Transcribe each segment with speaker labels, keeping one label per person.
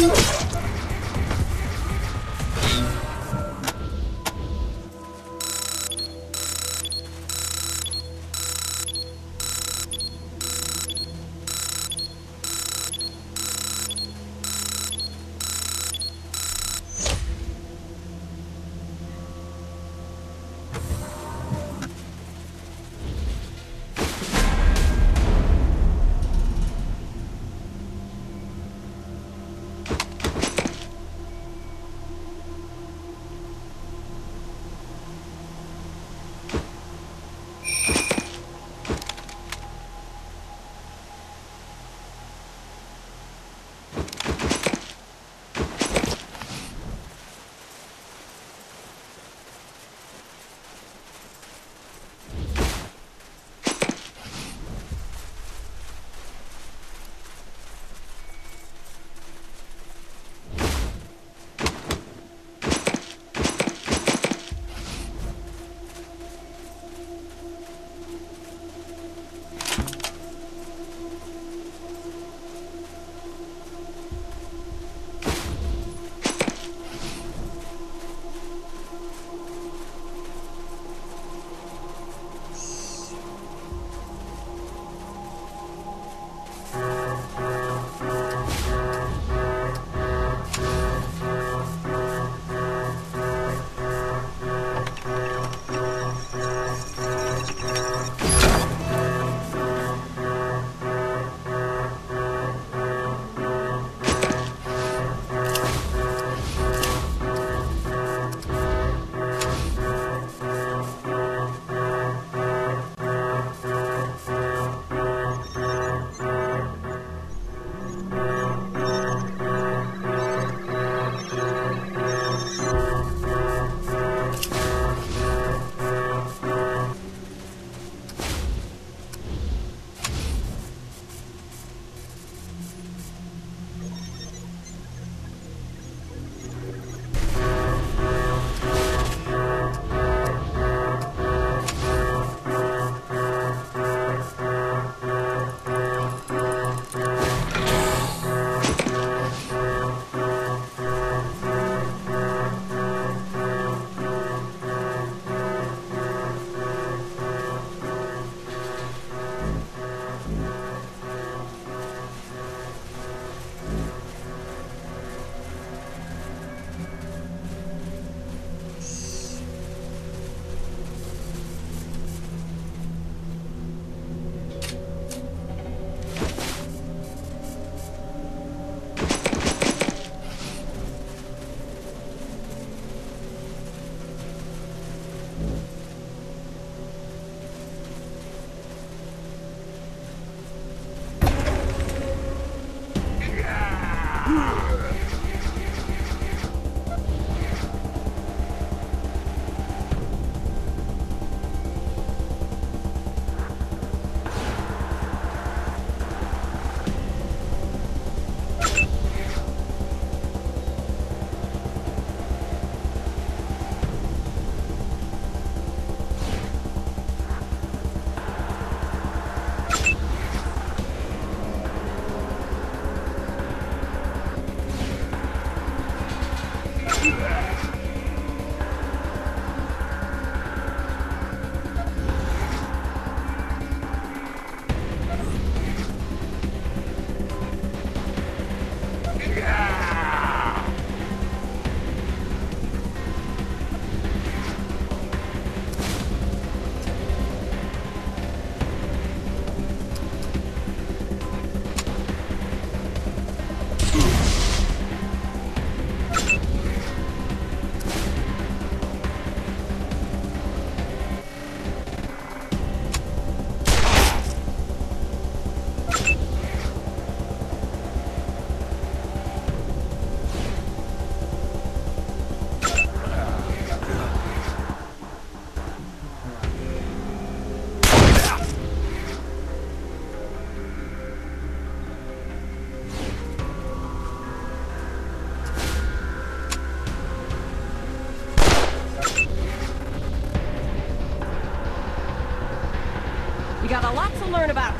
Speaker 1: Ooh. Got a lot to learn about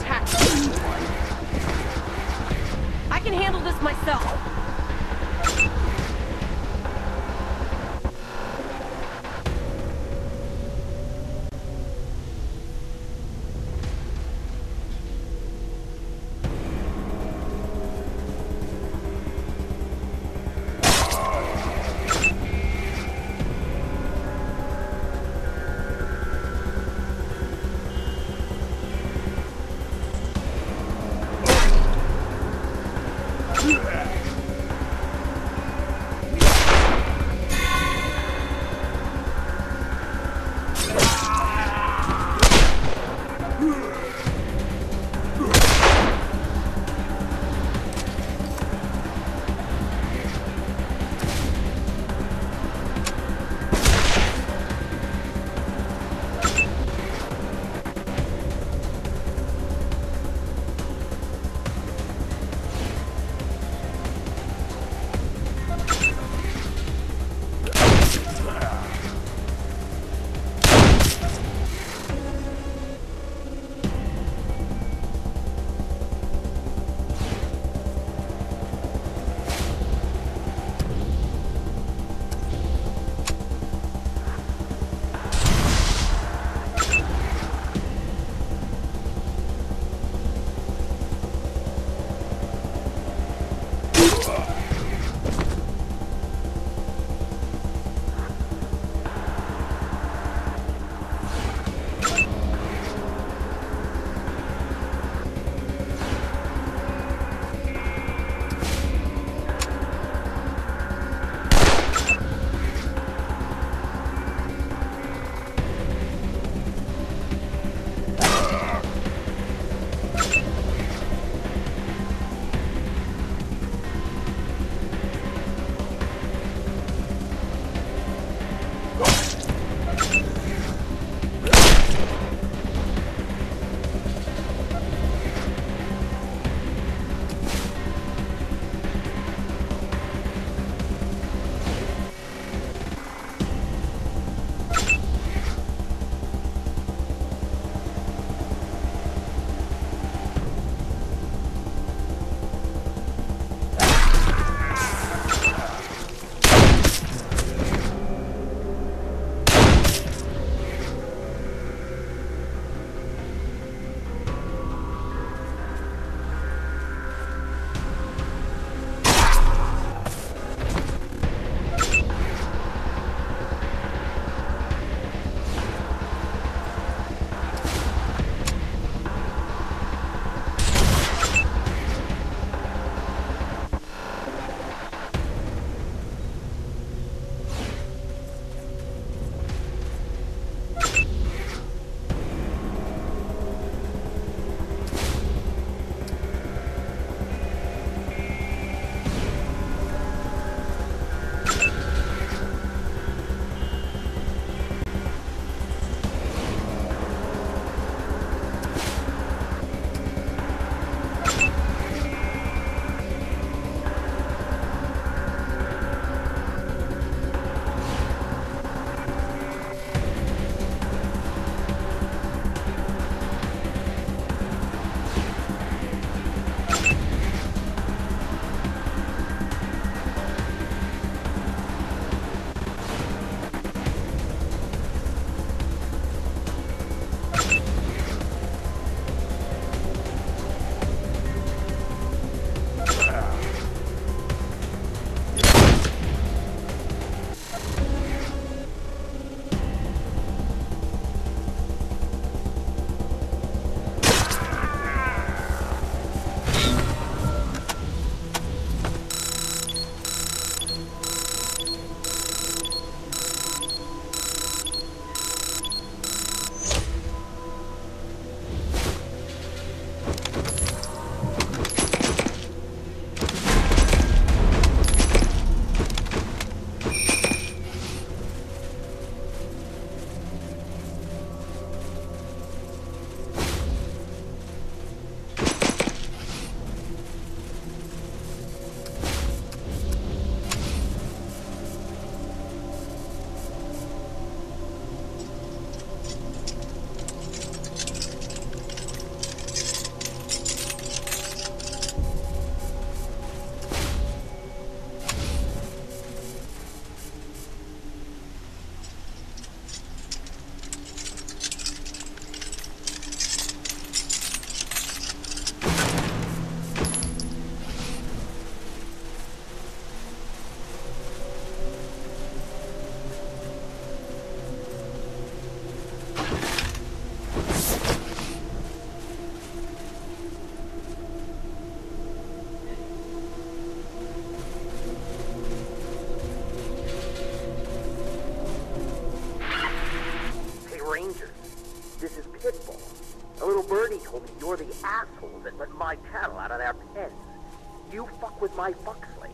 Speaker 2: my slave.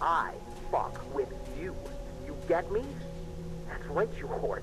Speaker 2: I fuck with you. You get me? That's right, you horses.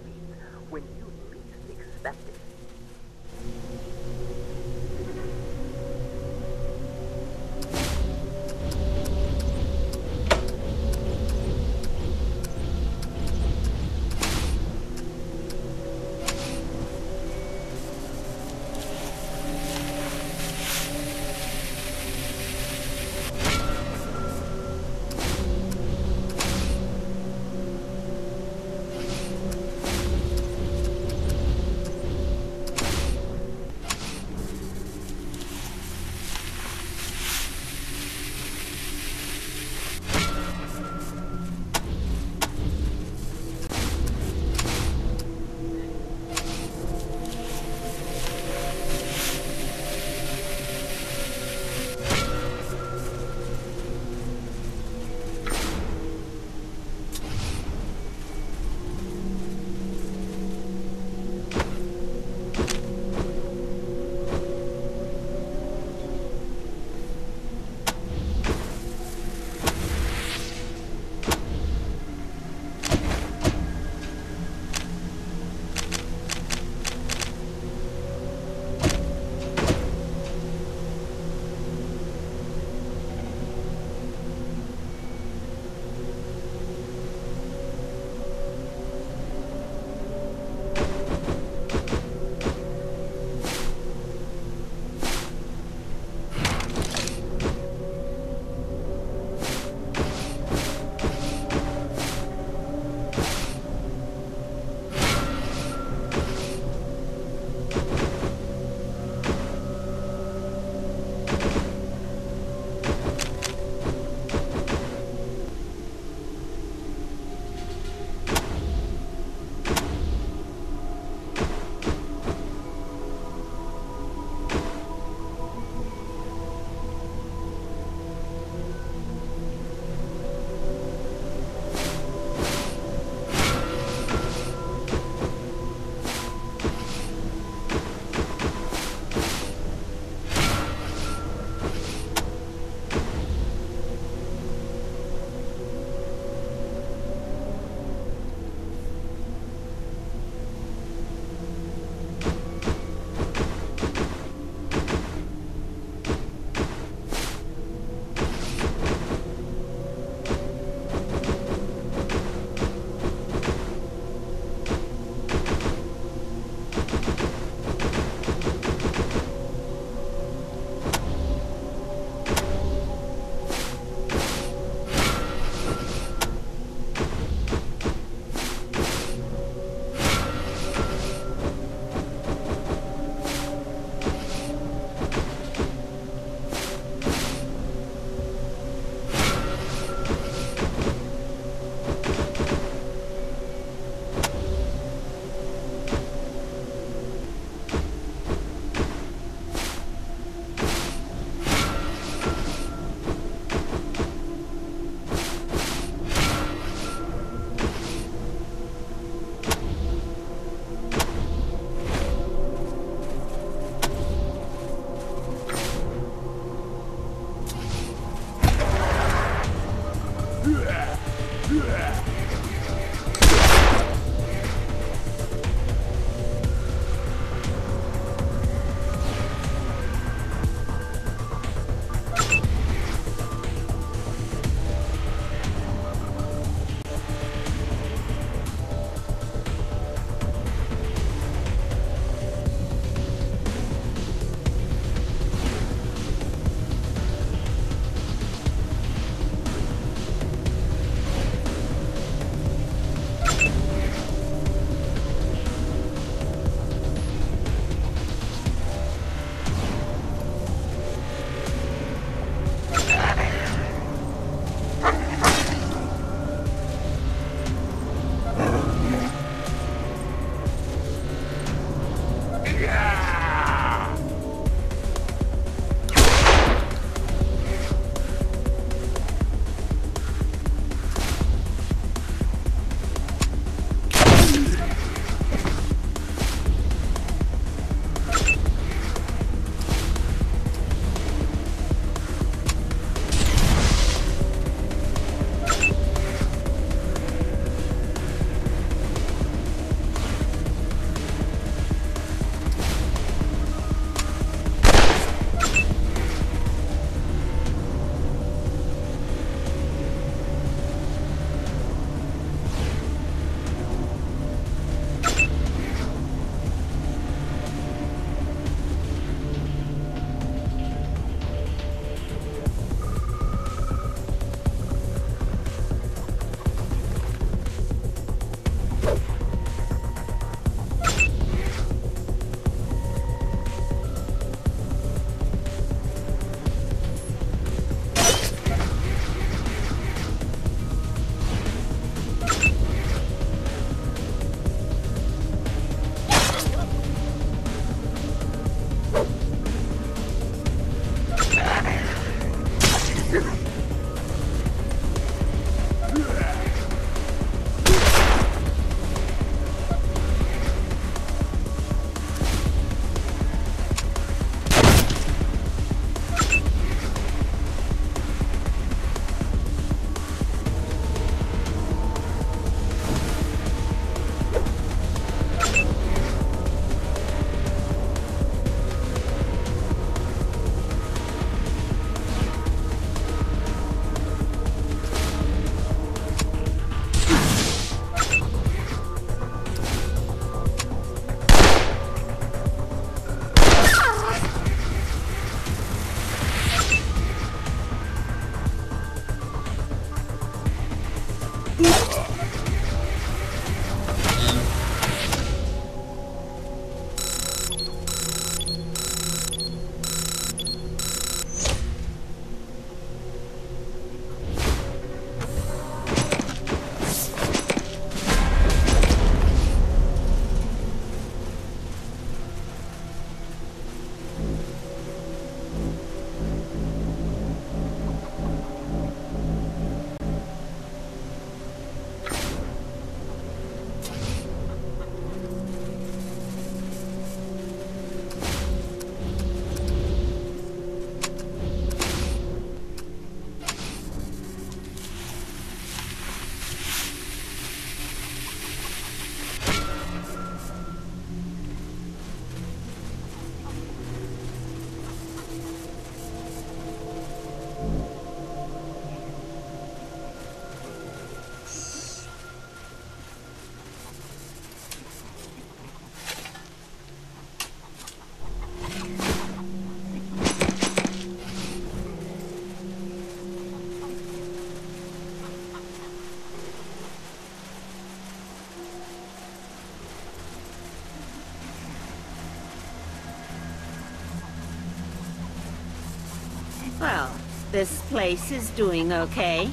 Speaker 3: Place is doing okay?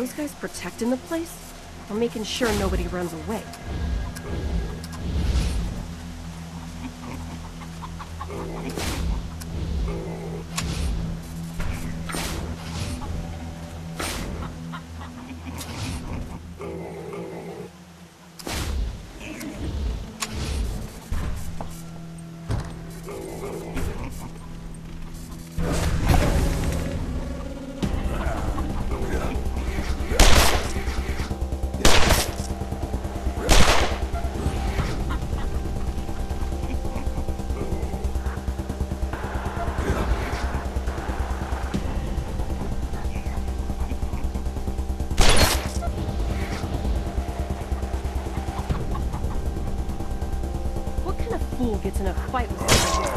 Speaker 1: Those guys protecting the place? Or making sure nobody runs away? Gets in a fight with someone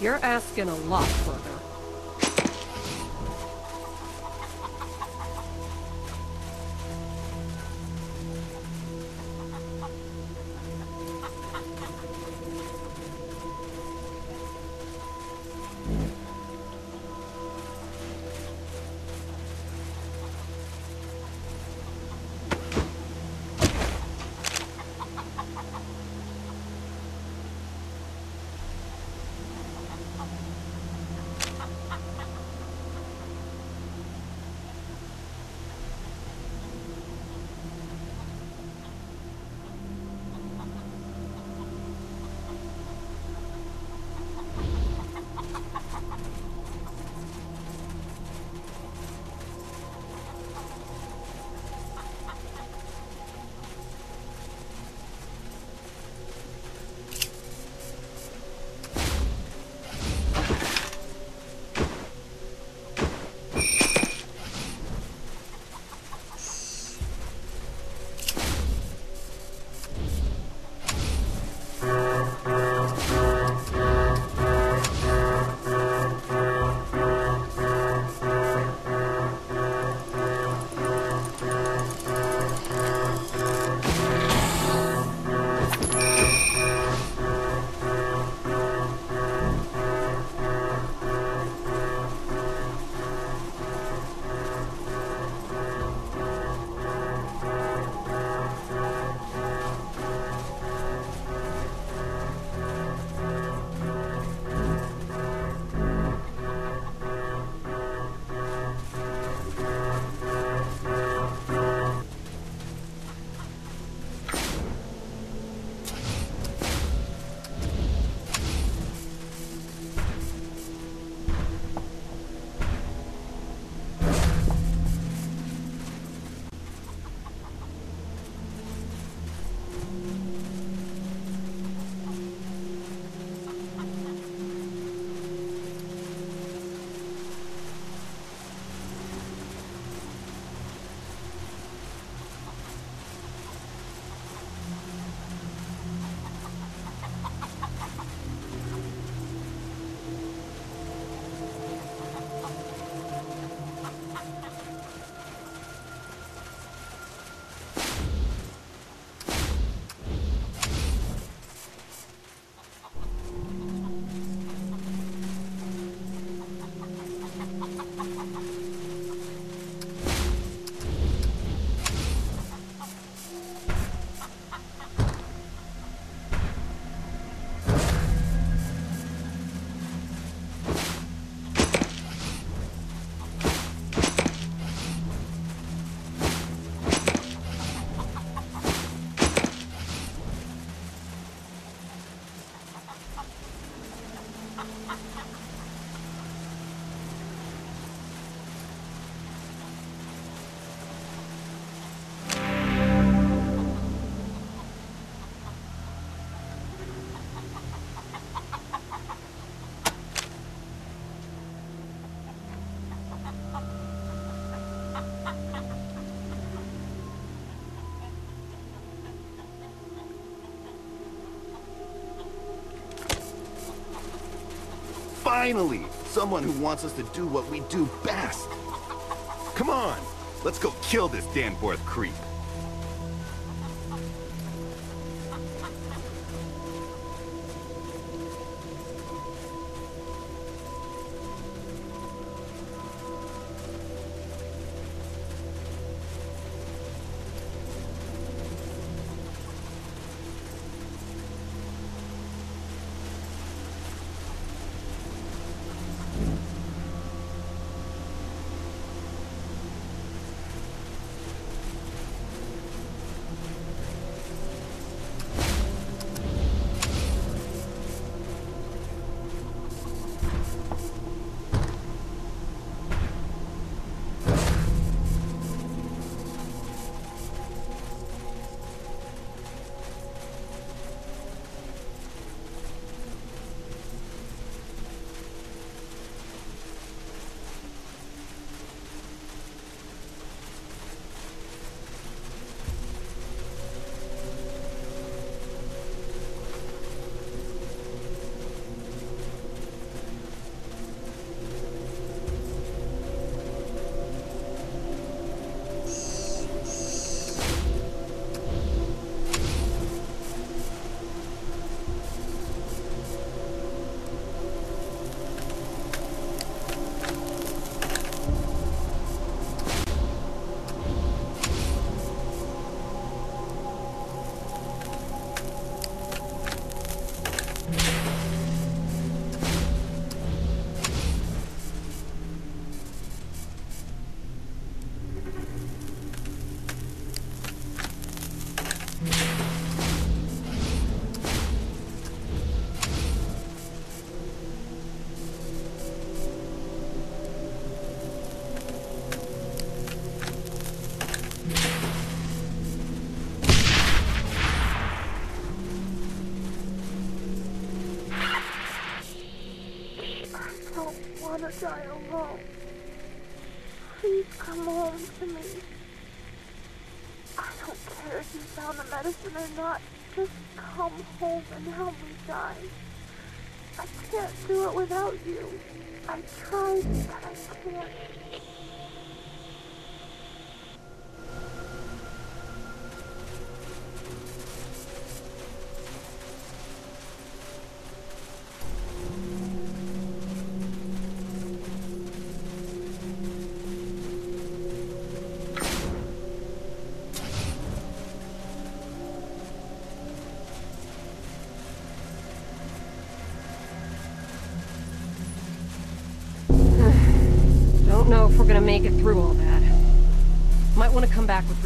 Speaker 1: You're asking a lot,
Speaker 2: Finally! Someone who wants us to do what we do best! Come on! Let's go kill this Danforth creep!
Speaker 4: Want to die alone. Please come home to me. I don't care if you found the medicine or not. Just come home and help me die. I can't do it without you. I tried, but I can't.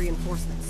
Speaker 1: Reinforcements.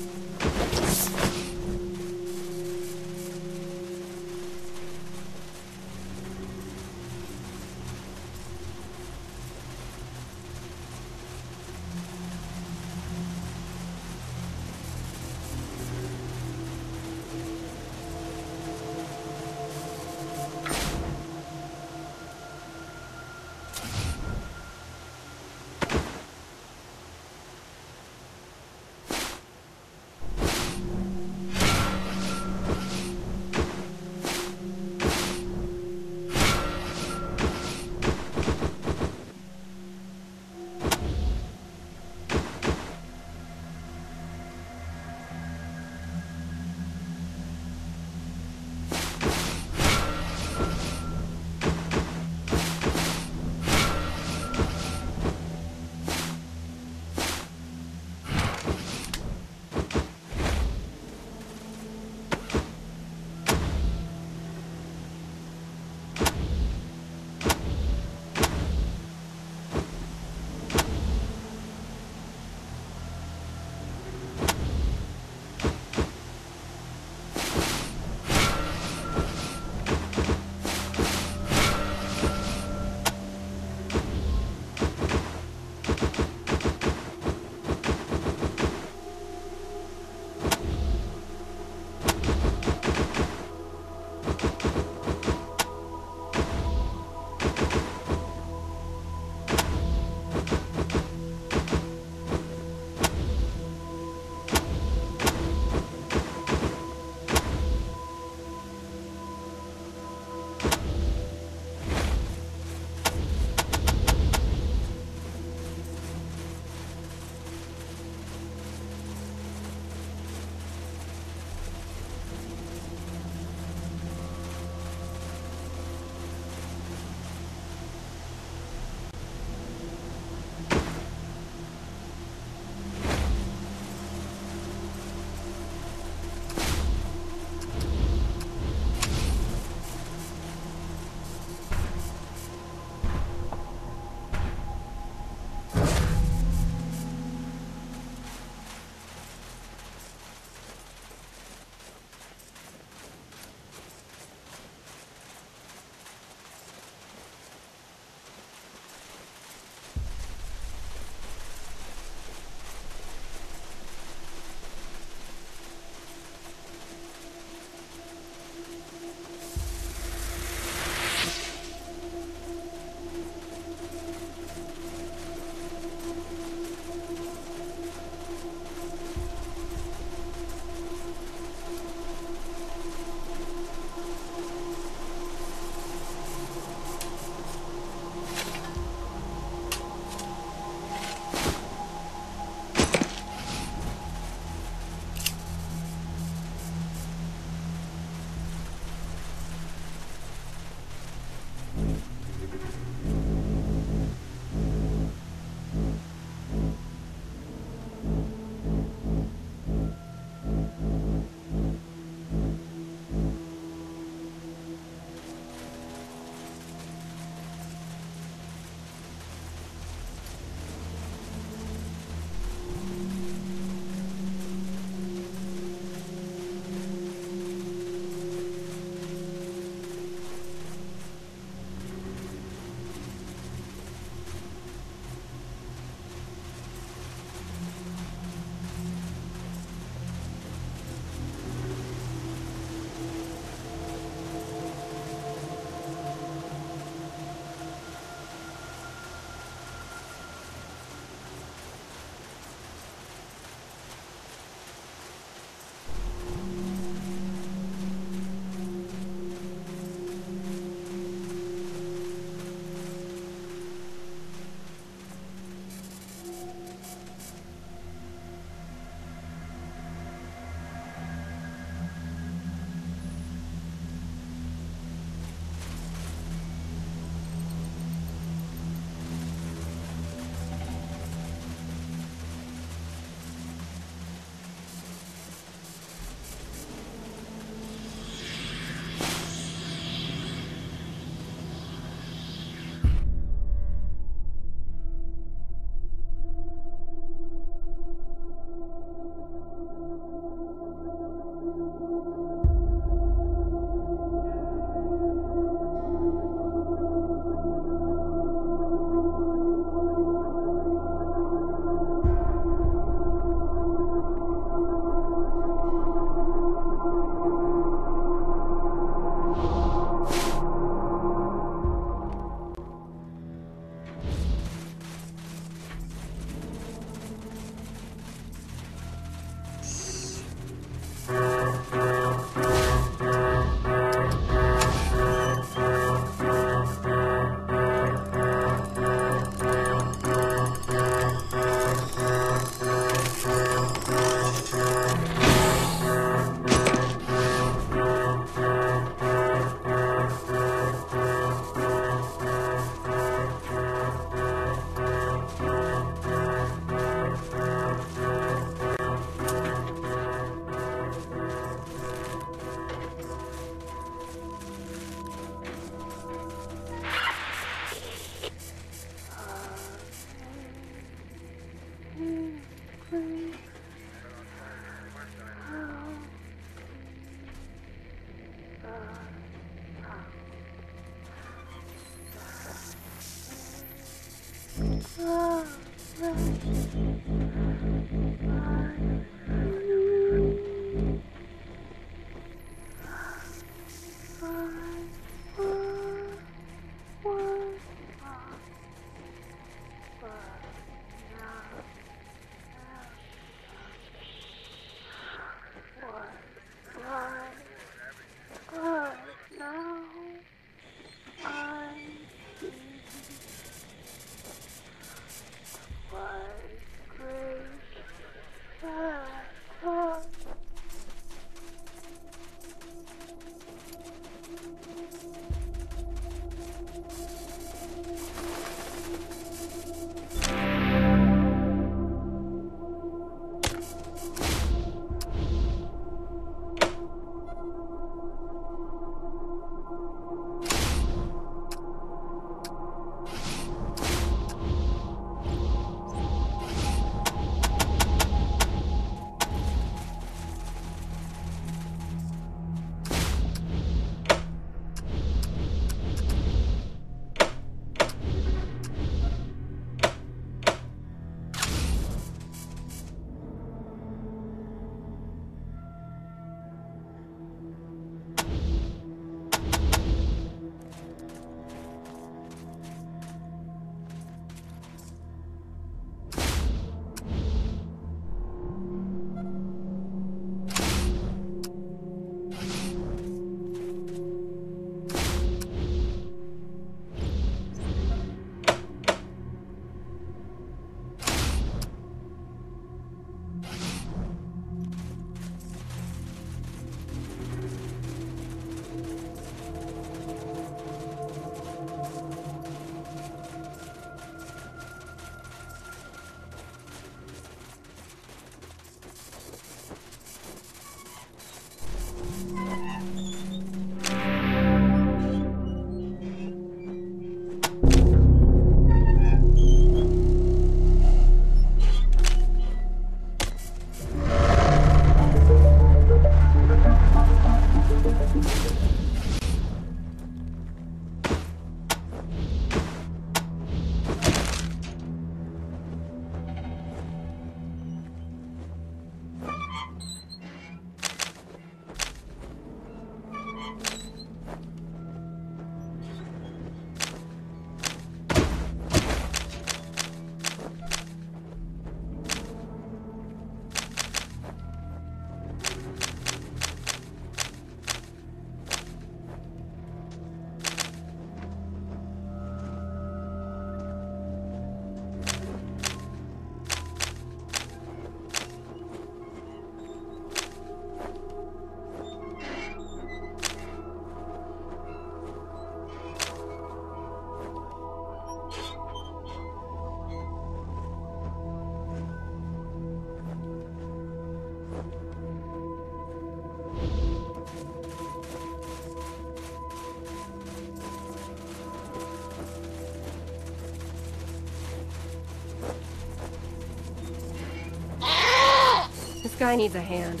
Speaker 1: Guy needs a hand.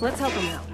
Speaker 1: Let's help him out.